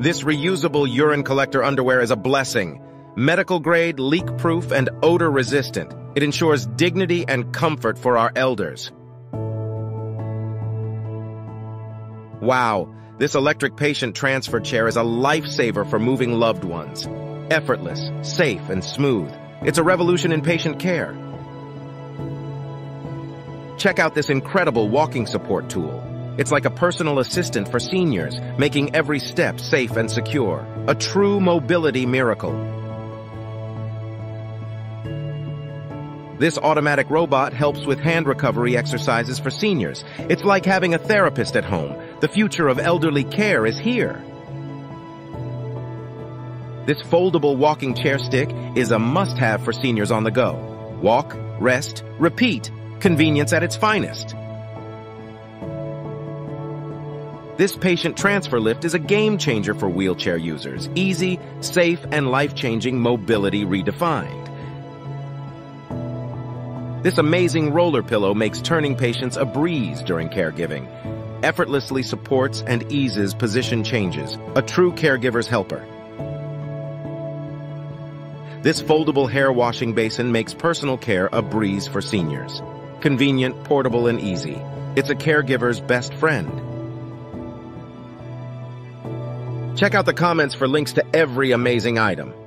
This reusable urine collector underwear is a blessing. Medical grade, leak-proof, and odor-resistant. It ensures dignity and comfort for our elders. Wow, this electric patient transfer chair is a lifesaver for moving loved ones. Effortless, safe, and smooth. It's a revolution in patient care. Check out this incredible walking support tool. It's like a personal assistant for seniors, making every step safe and secure. A true mobility miracle. This automatic robot helps with hand recovery exercises for seniors. It's like having a therapist at home. The future of elderly care is here. This foldable walking chair stick is a must-have for seniors on the go. Walk, rest, repeat. Convenience at its finest. This patient transfer lift is a game changer for wheelchair users. Easy, safe, and life-changing mobility redefined. This amazing roller pillow makes turning patients a breeze during caregiving. Effortlessly supports and eases position changes. A true caregiver's helper. This foldable hair washing basin makes personal care a breeze for seniors. Convenient, portable, and easy. It's a caregiver's best friend. Check out the comments for links to every amazing item.